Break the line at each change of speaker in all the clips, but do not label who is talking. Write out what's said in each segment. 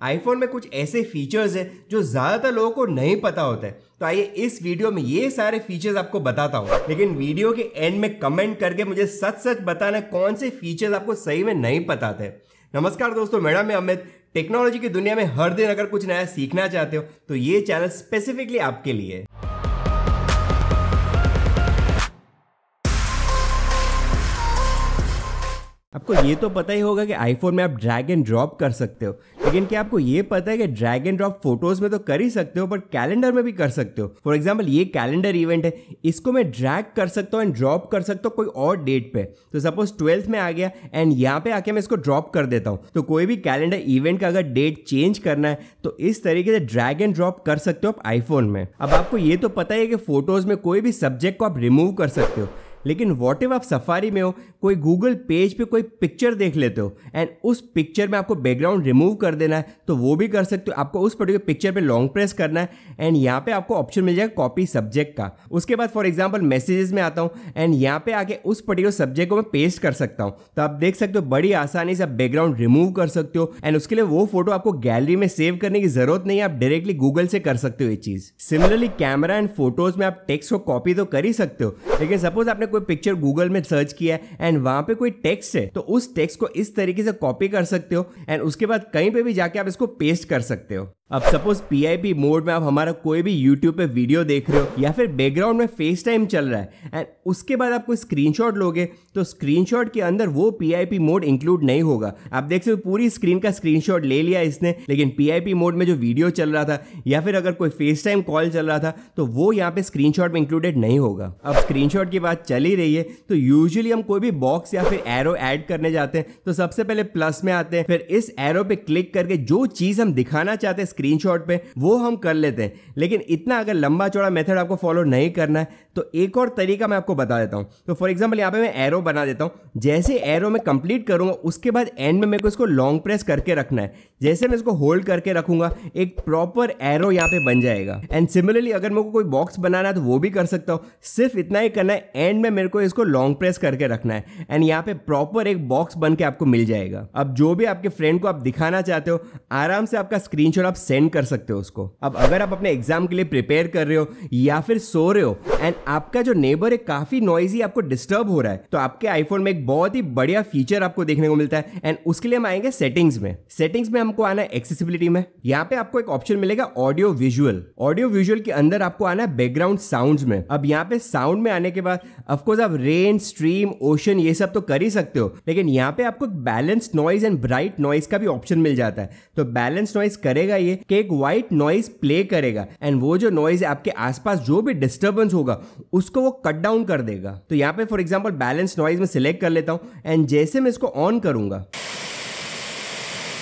IPhone में कुछ ऐसे फीचर्स हैं जो ज़्यादातर लोगों को नहीं पता होता है। तो आइए इस वीडियो में ये सारे फीचर्स आपको बताता हूँ। लेकिन वीडियो के एंड में कमेंट करके मुझे सच सच बताना कौन से फीचर्स आपको सही में नहीं पता थे नमस्कार दोस्तों मैडम मैं अमित। टेक्नोलॉजी की दुनिया में हर दिन अगर कुछ नया सीखना चाहते हो तो ये चैनल स्पेसिफिकली आपके लिए आपको ये तो पता ही होगा कि आईफोन में आप ड्रैग एंड ड्रॉप कर सकते हो। लेकिन क्या आपको ये पता है कि ड्रैग एंड ड्रॉप फ़ोटोज़ में तो कर ही सकते हो बट कैलेंडर में भी कर सकते हो। फॉर एग्ज़ाम्पल ये कैलेंडर इवेंट है, इसको मैं ड्रैग कर सकता हूँ एंड ड्रॉप कर सकता हूँ कोई और डेट पे। तो सपोज़ ट्वेल्थ में आ गया एंड यहाँ पे आके मैं इसको ड्रॉप कर देता हूँ। तो कोई भी कैलेंडर इवेंट का अगर डेट चेंज करना है तो इस तरीके से ड्रैग एंड ड्रॉप कर सकते हो आप आईफोन में। अब आपको ये तो पता ही है कि फ़ोटोज़ में कोई भी सब्जेक्ट को आप रिमूव कर सकते हो। लेकिन वॉट इफ़ आप सफारी में हो, कोई गूगल पेज पे कोई पिक्चर देख लेते हो एंड उस पिक्चर में आपको बैकग्राउंड रिमूव कर देना है तो वो भी कर सकते हो। आपको उस पर्टिकुलर पिक्चर पे लॉन्ग प्रेस करना है एंड यहाँ पे आपको ऑप्शन मिल जाएगा कॉपी सब्जेक्ट का। उसके बाद फॉर एग्ज़ाम्पल मैसेजेस में आता हूँ एंड यहाँ पे आके उस पर्टिकुलर सब्जेक्ट को मैं पेस्ट कर सकता हूँ। तो आप देख सकते हो, बड़ी आसानी से आप बैकग्राउंड रिमूव कर सकते हो एंड उसके लिए वो फ़ोटो आपको गैलरी में सेव करने की ज़रूरत नहीं है, आप डायरेक्टली गूगल से कर सकते हो ये चीज़। सिमिलरली कैमरा एंड फ़ोटोज़ में आप टेक्स्ट को कॉपी तो कर ही सकते हो, लेकिन सपोज़ आपने कोई पिक्चर गूगल में सर्च किया है एंड वहाँ पे कोई टेक्स्ट है तो उस टेक्स्ट को इस तरीके से कॉपी कर सकते हो एंड उसके बाद कहीं पे भी जाके आप इसको पेस्ट कर सकते हो। अब सपोज़ पीआईपी मोड में आप हमारा कोई भी यूट्यूब पे वीडियो देख रहे हो, या फिर बैकग्राउंड में फेस टाइम चल रहा है एंड उसके बाद आप कोई स्क्रीनशॉट लोगे तो स्क्रीनशॉट के अंदर वो पीआईपी मोड इंक्लूड नहीं होगा। आप देख सकते हो पूरी स्क्रीन का स्क्रीनशॉट ले लिया इसने, लेकिन पीआईपी मोड में जो वीडियो चल रहा था, या फिर अगर कोई फेस टाइम कॉल चल रहा था तो वो यहाँ पे स्क्रीन में इंक्लूडेड नहीं होगा। अब स्क्रीन की बात चल ही रही है तो यूजली हम कोई भी बॉक्स या फिर एरो ऐड करने जाते हैं तो सबसे पहले प्लस में आते हैं, फिर इस एरो पे क्लिक करके जो चीज़ हम दिखाना चाहते हैं स्क्रीनशॉट पे, वो हम कर लेते हैं। लेकिन इतना अगर लंबा चौड़ा मेथड आपको फॉलो नहीं करना है तो एक और तरीका मैं आपको बता देता हूँ। तो फॉर एग्ज़ाम्पल यहाँ पे मैं एरो बना देता हूँ। जैसे एरो में कंप्लीट करूँगा, उसके बाद एंड में मेरे को इसको लॉन्ग प्रेस करके रखना है। जैसे मैं इसको होल्ड करके रखूँगा, एक प्रॉपर एरो यहाँ पे बन जाएगा। एंड सिमिलरली अगर मेरे को कोई बॉक्स बनाना है तो वो भी कर सकता हूँ। सिर्फ़ इतना ही करना है एंड में मेरे को इसको लॉन्ग प्रेस करके रखना है। एंड यहाँ पे प्रॉपर एक बॉक्स बन के आपको मिल जाएगा। अब जो भी आपके फ्रेंड को आप दिखाना चाहते हो, आराम से आपका स्क्रीनशॉट आप सेंड कर सकते हो उसको। अब अगर आप अपने एग्ज़ाम के लिए प्रिपेयर कर रहे हो या फिर सो रहे हो एंड आपका जो नेबर है, काफ़ी नॉइजी आपको डिस्टर्ब हो रहा है तो आपके आईफोन में एक बहुत ही बढ़िया फीचर आपको देखने को मिलता है। एंड उसके लिए हम आएँगे सेटिंग्स में। सेटिंग्स में हमको आना है एक्सेसिबिलिटी में। यहाँ पे आपको एक ऑप्शन मिलेगा ऑडियो विजुअल ऑडियो विजुअल के अंदर आपको आना है बैकग्राउंड साउंड में। अब यहाँ पे साउंड में आने के बाद अफकोर्स आप रेन स्ट्रीम ओशन ये सब तो कर ही सकते हो। लेकिन यहाँ पे आपको balance noise and bright noise का भी ऑप्शन मिल जाता है। तो बैलेंस नॉइज़ करेगा ये कि एक वाइट नॉइज़ प्ले करेगा। एंड वो जो नॉइज़ आपके आसपास जो भी डिस्टर्बेंस होगा, उसको वो कट डाउन कर देगा। तो यहाँ पे फॉर एग्ज़ाम्पल बैलेंस नॉइज़ में सिलेक्ट कर लेता हूँ। एंड जैसे मैं इसको ऑन करूँगा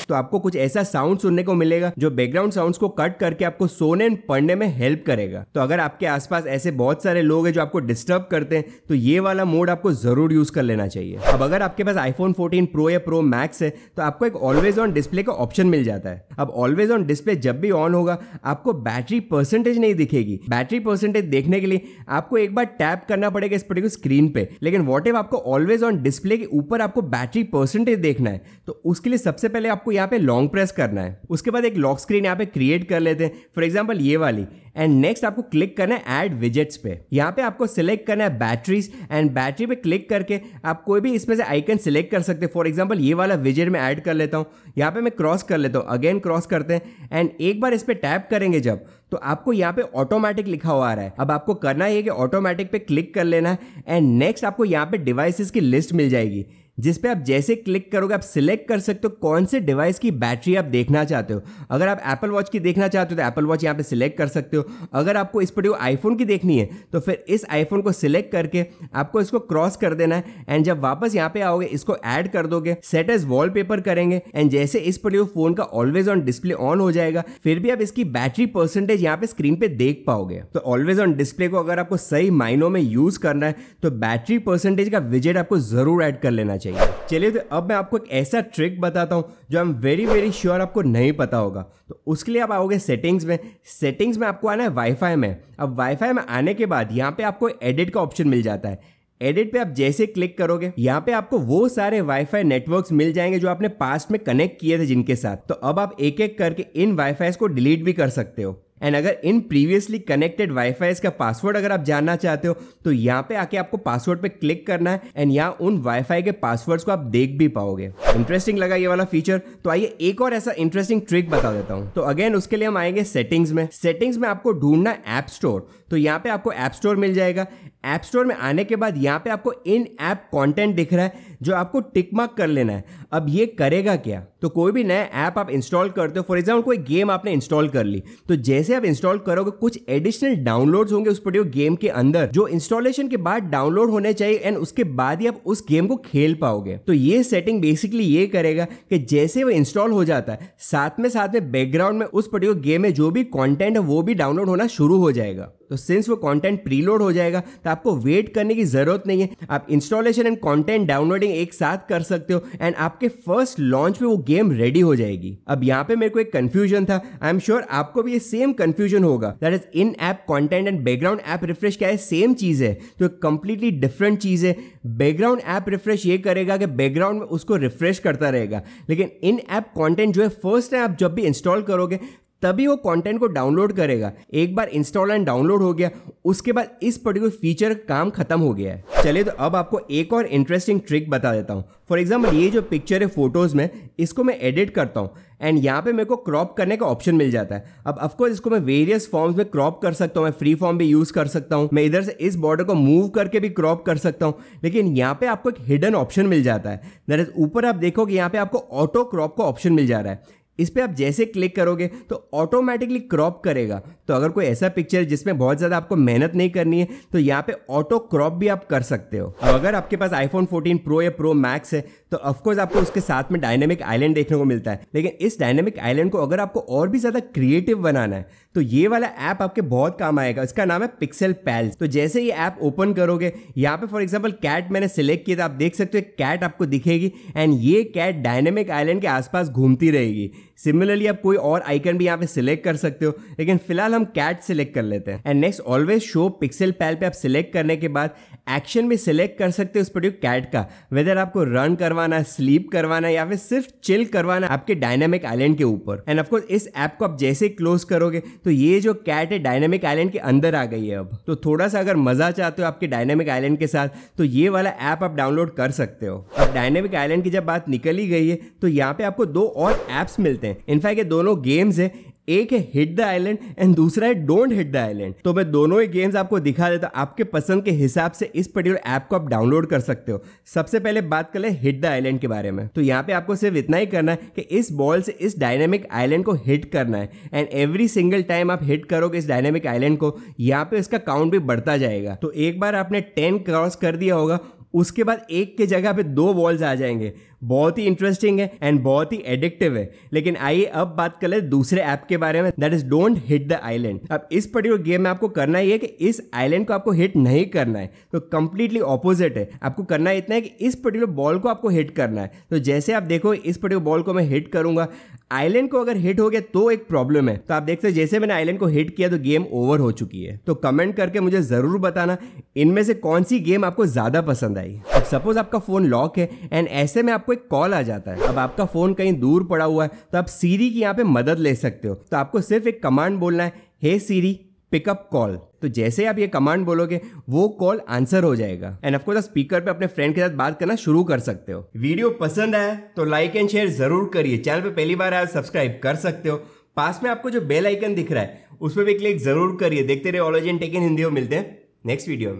तो आपको कुछ ऐसा साउंड सुनने को मिलेगा जो बैकग्राउंड साउंड्स को कट करके आपको सोने एंड पढ़ने में हेल्प करेगा। तो अगर आपके आसपास ऐसे बहुत सारे लोग हैं जो आपको डिस्टर्ब करते हैं तो ये वाला मोड आपको ज़रूर यूज़ कर लेना चाहिए। अब अगर आपके पास आईफोन 14 प्रो या प्रो मैक्स है तो आपको एक ऑलवेज ऑन डिस्प्ले का ऑप्शन मिल जाता है। अब ऑलवेज ऑन डिस्प्ले जब भी ऑन होगा, आपको बैटरी परसेंटेज नहीं दिखेगी। बैटरी परसेंटेज देखने के लिए आपको एक बार टैप करना पड़ेगा इस पर्टिकुलर स्क्रीन पे। लेकिन वॉट आपको ऑलवेज ऑन डिस्प्ले के ऊपर आपको बैटरी परसेंटेज देखना है? तो उसके लिए सबसे पहले आपको यहाँ पे लॉन्ग प्रेस करना है। उसके बाद एक लॉक स्क्रीन यहाँ पे क्रिएट कर लेते हैं। फॉर एग्ज़ाम्पल ये वाली। एंड नेक्स्ट आपको क्लिक करना है एड विजेट्स पे। यहाँ पे आपको सिलेक्ट करना है बैटरीज एंड बैटरी पे क्लिक करके आप कोई भी इसमें से आइकन सिलेक्ट कर सकते हैं। फॉर एग्ज़ाम्पल ये वाला विजेट में ऐड कर लेता हूँ। यहाँ पे मैं क्रॉस कर लेता हूँ। अगेन क्रॉस करते हैं। एंड एक बार इस पर टैप करेंगे जब तो आपको यहाँ पे ऑटोमेटिक लिखा हुआ आ रहा है। अब आपको करना है कि ऑटोमेटिक पे क्लिक कर लेना है। एंड नेक्स्ट आपको यहाँ पे डिवाइसेस की लिस्ट मिल जाएगी। जिस पे आप जैसे क्लिक करोगे, आप सिलेक्ट कर सकते हो कौन से डिवाइस की बैटरी आप देखना चाहते हो। अगर आप एप्पल वॉच की देखना चाहते हो तो एप्पल वॉच यहाँ पे सिलेक्ट कर सकते हो। अगर आपको इस पर्टिकुलर आईफोन की देखनी है तो फिर इस आईफोन को सिलेक्ट करके आपको इसको क्रॉस कर देना है। एंड जब वापस यहाँ पे आओगे, इसको ऐड कर दोगे सेट एज वॉल करेंगे। एंड जैसे इस पर्टिकुलर फ़ोन का ऑलवेज ऑन डिस्प्ले ऑन हो जाएगा, फिर भी आप इसकी बैटरी परसेंटेज यहाँ पे स्क्रीन पे देख पाओगे। तो ऑलवेज ऑन डिस्प्ले को अगर आपको सही माइनों में यूज़ करना है तो बैटरी परसेंटेज का विजेट आपको ज़रूर ऐड कर लेना चाहिए। चाहिए। चलिए तो अब मैं आपको एक ऐसा ट्रिक बताता हूँ, जो हम वेरी वेरी श्योर आपको नहीं पता होगा। तो उसके लिए आप आओगे सेटिंग्स में। सेटिंग्स में आपको आना है वाईफाई में। अब वाईफाई में आने के बाद यहाँ पे आपको एडिट का ऑप्शन मिल जाता है। एडिट पे आप जैसे क्लिक करोगे, यहाँ पे आपको वो सारे वाईफाई नेटवर्क्स मिल जाएँगे जो आपने पास्ट में कनेक्ट किए थे जिनके साथ। तो अब आप एक एक करके इन वाईफाई को डिलीट भी कर सकते हो। एंड अगर इन प्रीवियसली कनेक्टेड वाईफाई का पासवर्ड अगर आप जानना चाहते हो तो यहाँ पे आके आपको पासवर्ड पे क्लिक करना है एंड यहाँ उन वाईफाई के पासवर्ड्स को आप देख भी पाओगे। इंटरेस्टिंग लगा ये वाला फीचर तो आइए एक और ऐसा इंटरेस्टिंग ट्रिक बता देता हूँ। तो अगेन उसके लिए हम आएँगे सेटिंग्स में। सेटिंग्स में आपको ढूंढना ऐप स्टोर तो यहाँ पे आपको एप स्टोर मिल जाएगा। ऐप स्टोर में आने के बाद यहाँ पे आपको इन ऐप कंटेंट दिख रहा है, जो आपको टिक मार्क कर लेना है। अब ये करेगा क्या? तो कोई भी नया ऐप आप इंस्टॉल करते हो फॉर एग्ज़ाम्पल कोई गेम आपने इंस्टॉल कर ली तो जैसे आप इंस्टॉल करोगे, कुछ एडिशनल डाउनलोड्स होंगे उस पर्टिकुलर गेम के अंदर, जो इंस्टॉलेशन के बाद डाउनलोड होने चाहिए एंड उसके बाद ही आप उस गेम को खेल पाओगे। तो ये सेटिंग बेसिकली ये करेगा कि जैसे वो इंस्टॉल हो जाता है, साथ में साथ में बैकग्राउंड में उस पर्टिकुलर गेम में जो भी कॉन्टेंट है, वो भी डाउनलोड होना शुरू हो जाएगा। तो सिंस वो कंटेंट प्रीलोड हो जाएगा तो आपको वेट करने की ज़रूरत नहीं है। आप इंस्टॉलेशन एंड कंटेंट डाउनलोडिंग एक साथ कर सकते हो एंड आपके फ़र्स्ट लॉन्च पे वो गेम रेडी हो जाएगी। अब यहाँ पे मेरे को एक कंफ्यूजन था। आई एम श्योर आपको भी ये सेम कंफ्यूजन होगा। That is in app content and background app refresh क्या है? सेम चीज़ है। तो कंप्लीटली डिफरेंट चीज़ है। बैकग्राउंड ऐप रिफ्रेश ये करेगा कि बैकग्राउंड में उसको रिफ्रेश करता रहेगा। लेकिन इन ऐप कॉन्टेंट जो है फ़र्स्ट टाइम आप जब भी इंस्टॉल करोगे तभी वो कंटेंट को डाउनलोड करेगा। एक बार इंस्टॉल एंड डाउनलोड हो गया, उसके बाद इस पर्टिकुलर फीचर का काम खत्म हो गया है। चलिए तो अब आपको एक और इंटरेस्टिंग ट्रिक बता देता हूँ। फॉर एग्ज़ाम्पल ये जो पिक्चर है फ़ोटोज़ में, इसको मैं एडिट करता हूँ। एंड यहाँ पे मेरे को क्रॉप करने का ऑप्शन मिल जाता है। अब ऑफकोर्स इसको मैं वेरियस फॉर्म्स में क्रॉप कर सकता हूँ। मैं फ्री फॉर्म भी यूज़ कर सकता हूँ। मैं इधर से इस बॉर्डर को मूव करके भी क्रॉप कर सकता हूँ। लेकिन यहाँ पे आपको एक हिडन ऑप्शन मिल जाता है। दैट इज़ ऊपर आप देखोगे, यहाँ पे आपको ऑटो क्रॉप का ऑप्शन मिल जा रहा है। इस पर आप जैसे क्लिक करोगे तो ऑटोमेटिकली क्रॉप करेगा। तो अगर कोई ऐसा पिक्चर है जिसमें बहुत ज़्यादा आपको मेहनत नहीं करनी है तो यहाँ पे ऑटो क्रॉप भी आप कर सकते हो। अब अगर आपके पास आईफोन 14 प्रो या प्रो मैक्स है तो ऑफकोर्स आपको उसके साथ में डायनेमिक आइलैंड देखने को मिलता है। लेकिन इस डायनेमिक आइलैंड को अगर आपको और भी ज़्यादा क्रिएटिव बनाना है तो ये वाला ऐप आपके बहुत काम आएगा। इसका नाम है पिक्सल पैल्स तो जैसे ये ऐप ओपन करोगे, यहाँ पे फॉर एग्ज़ाम्पल कैट मैंने सिलेक्ट किया था, आप देख सकते हो कैट आपको दिखेगी एंड ये कैट डायनेमिक आइलैंड के आसपास घूमती रहेगी। सिमिलरली आप कोई और आइकन भी यहाँ पे सिलेक्ट कर सकते हो। लेकिन फ़िलहाल हम कैट सिलेक्ट कर लेते हैं। And next always show pixel pal पे आप सिलेक्ट करने के बाद एक्शन भी सिलेक्ट कर सकते हो उस पर्टिकुलर कैट का। वेदर आपको रन करवाना है स्लीप करवाना या फिर सिर्फ़ चिल करवाना है आपके डायनेमिक आइलैंड के ऊपर। एंड ऑफकोर्स इस ऐप को आप जैसे क्लोज करोगे तो ये जो कैट है डायनेमिक आइलैंड के अंदर आ गई है अब। तो थोड़ा सा अगर मज़ा चाहते हो आपके डायनेमिक आइलैंड के साथ तो ये वाला ऐप आप डाउनलोड कर सकते हो। अब डायनेमिक आइलैंड की जब बात निकली गई है तो यहाँ पे आपको दो और एप्स मिलते हैं। इनफैक्ट ये दोनों गेम्स है। एक है हिट द आइलैंड एंड दूसरा है डोंट हिट द आइलैंड तो मैं दोनों ही गेम्स आपको दिखा देता हूँ। आपके पसंद के हिसाब से इस पर्टिकुलर ऐप को आप डाउनलोड कर सकते हो। सबसे पहले बात कर ले हिट द आइलैंड के बारे में। तो यहाँ पे आपको सिर्फ़ इतना ही करना है कि इस बॉल से इस डायनेमिक आइलैंड को हिट करना है। एंड एवरी सिंगल टाइम आप हिट करोगे इस डायनेमिक आइलैंड को, यहाँ पे इसका काउंट भी बढ़ता जाएगा। तो एक बार आपने टेन क्रॉस कर दिया होगा, उसके बाद एक के जगह पे दो बॉल्स आ जाएँगे। बहुत ही इंटरेस्टिंग है एंड बहुत ही एडिक्टिव है। लेकिन आइए अब बात कर ले दूसरे ऐप के बारे में that is don't hit the island अब इस पर्टिकुलर गेम में आपको करना ही है कि इस आइलैंड को आपको हिट नहीं करना है। तो कंप्लीटली ऑपोजिट है। आपको करना इतना है कि इस पर्टिकुलर बॉल को आपको हिट करना है। तो जैसे आप देखो, इस पर्टिकुलर बॉल को मैं हिट करूँगा। आइलैंड को अगर हिट हो गया तो एक प्रॉब्लम है। तो आप देखते जैसे मैंने आइलैंड को हिट किया तो गेम ओवर हो चुकी है। तो कमेंट करके मुझे ज़रूर बताना, इनमें से कौन सी गेम आपको ज़्यादा पसंद आई? सपोज़ आपका फ़ोन लॉक है एंड ऐसे में आपको एक कॉल आ जाता है। अब आपका फ़ोन कहीं दूर पड़ा हुआ है तो आप सीरी की यहाँ पे मदद ले सकते हो। तो आपको सिर्फ़ एक कमांड बोलना है हे सीरी पिकअप कॉल तो जैसे आप ये कमांड बोलोगे, वो कॉल आंसर हो जाएगा। एंड ऑफकोर्स स्पीकर पे अपने फ्रेंड के साथ बात करना शुरू कर सकते हो। वीडियो पसंद आया तो लाइक एंड शेयर ज़रूर करिए। चैनल पे पहली बार आया सब्सक्राइब कर सकते हो। पास में आपको जो बेल आइकन दिख रहा है उस पर भी क्लिक ज़रूर करिए। देखते रहे ऑलोजन टेक इन हिंदी मिलते हैं नेक्स्ट वीडियो में।